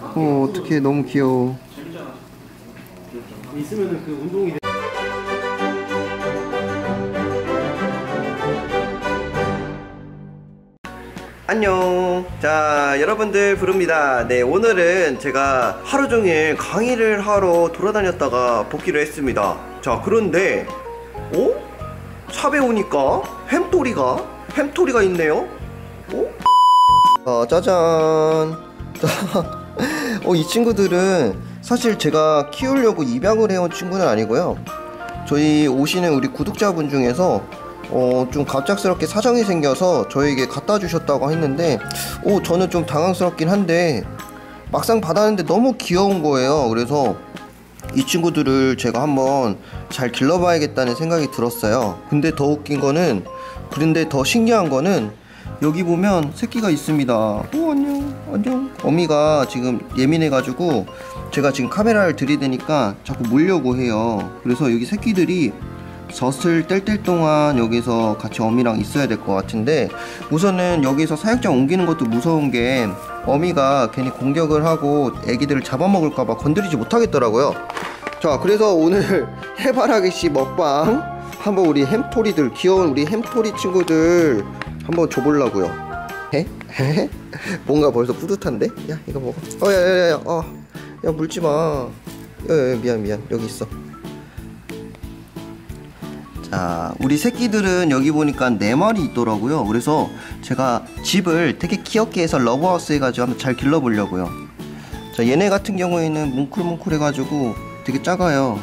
어 어떻게 너무 귀여워. 있으면은 그 운동이 안녕. 자 여러분들 부릅니다. 네 오늘은 제가 하루 종일 강의를 하러 돌아다녔다가 복귀를 했습니다. 자 그런데 어? 샵에 오니까 햄토리가 햄토리가 있네요? 어? 아 짜잔 어, 이 친구들은 사실 제가 키우려고 입양을 해온 친구는 아니고요 저희 오시는 우리 구독자분 중에서 어, 좀 갑작스럽게 사정이 생겨서 저에게 갖다 주셨다고 했는데, 어, 저는 좀 당황스럽긴 한데, 막상 받았는데 너무 귀여운 거예요. 그래서 이 친구들을 제가 한번 잘 길러봐야겠다는 생각이 들었어요. 근데 더 웃긴 거는, 그런데 더 신기한 거는, 여기 보면 새끼가 있습니다. 오, 안녕, 안녕. 어미가 지금 예민해가지고, 제가 지금 카메라를 들이대니까 자꾸 물려고 해요. 그래서 여기 새끼들이 젖을 뗄때 동안 여기서 같이 어미랑 있어야 될 것 같은데 우선은 여기서 사육장 옮기는 것도 무서운 게 어미가 괜히 공격을 하고 애기들을 잡아먹을까봐 건드리지 못하겠더라고요 자 그래서 오늘 해바라기씨 먹방 한번 우리 햄토리들 귀여운 우리 햄토리 친구들 한번 줘보려고요 해? 해? 뭔가 벌써 뿌듯한데? 야 이거 먹어 어 야야야야 어. 야 물지마 야, 야 미안 미안 여기 있어 자, 우리 새끼들은 여기 보니까 네 마리 있더라고요. 그래서 제가 집을 되게 귀엽게 해서 love house 해가지고 한번 잘 길러보려고요. 자, 얘네 같은 경우에는 뭉클뭉클 해가지고 되게 작아요.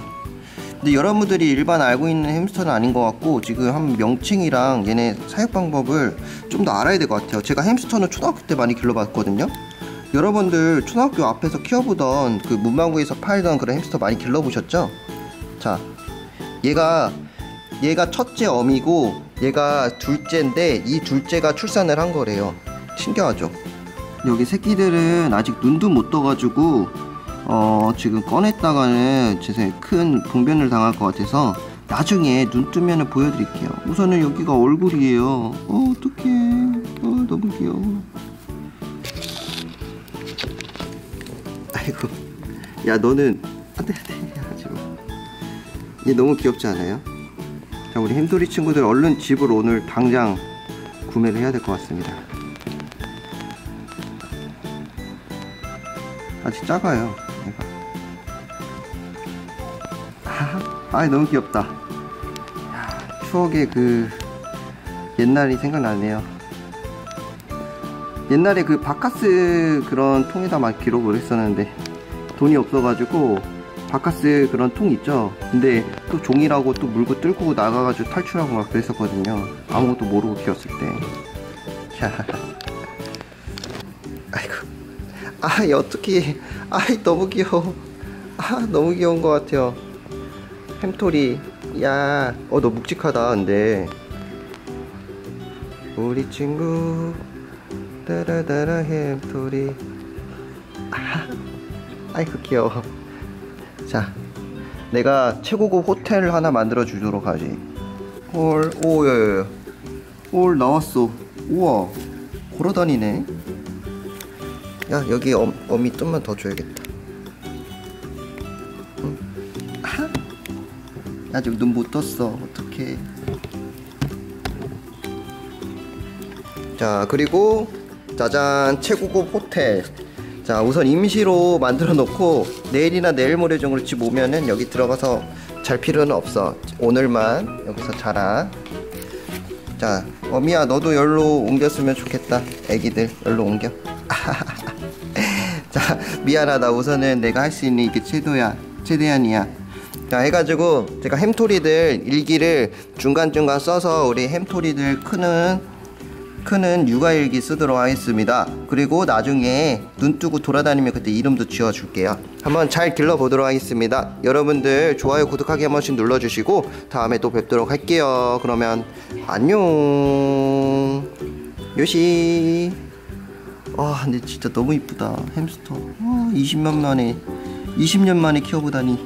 근데 여러분들이 일반 알고 있는 햄스터는 아닌 것 같고 지금 한 명칭이랑 얘네 사육 방법을 좀 더 알아야 될 것 같아요. 제가 햄스터는 초등학교 때 많이 길러봤거든요. 여러분들 초등학교 앞에서 키워보던 그 문방구에서 팔던 그런 햄스터 많이 길러보셨죠? 자, 얘가 얘가 첫째 어미고 얘가 둘째인데 이 둘째가 출산을 한 거래요. 신기하죠? 여기 새끼들은 아직 눈도 못 떠가지고 어 지금 꺼냈다가는 제 생각에 큰 봉변을 당할 것 같아서 나중에 눈 뜨면 보여드릴게요. 우선은 여기가 얼굴이에요. 어 어떡해. 어 너무 귀여워. 아이고. 야 너는 안 돼 안 돼 하지 마. 얘 너무 귀엽지 않아요? 자 우리 햄돌이 친구들 얼른 집을 오늘 당장 구매를 해야 될 것 같습니다 아직 작아요 아 너무 귀엽다. 야, 추억의 그 옛날이 생각나네요. 옛날에 그 바카스 그런 통에다 막 기록을 했었는데 돈이 없어가지고 바카스 그런 통 있죠? 근데 또 종이라고 또 물고 뚫고 나가가지고 탈출하고 막 그랬었거든요. 아무것도 모르고 키웠을 때. 야. 아이고. 아이 어떻게 아이 너무 귀여워. 아 너무 귀여운 것 같아요 햄토리. 야 어 너 묵직하다 근데. 우리 친구. 따라따라 햄토리. 아, 아이고 귀여워. 자 내가 최고급 호텔 하나 만들어 주도록 하지. 헐 오야야야. 헐 나왔어. 우와 걸어다니네. 야 여기 엄, 어미 좀만 더 줘야겠다 아직 눈못 떴어. 어떡해. 자 그리고 짜잔 최고급 호텔. 자 우선 임시로 만들어 놓고 내일이나 내일 모레 정도 집 오면은 여기 들어가서 잘 필요는 없어. 오늘만 여기서 자라. 자 어미야 너도 열로 옮겼으면 좋겠다. 애기들 열로 옮겨. 자 미안하다. 우선은 내가 할 수 있는 이게 최도야 최대한이야 자 해가지고 제가 햄토리들 일기를 중간중간 써서 우리 햄토리들 크는 크는 육아일기 쓰도록 하겠습니다. 그리고 나중에 눈 뜨고 돌아다니면 그때 이름도 지어줄게요. 한번 잘 길러보도록 하겠습니다. 여러분들 좋아요 구독하기 한 번씩 눌러주시고 다음에 또 뵙도록 할게요. 그러면 안녕. 요시. 와 근데 진짜 너무 이쁘다. 햄스터. 와, 20년 만에 20년 만에 키워보다니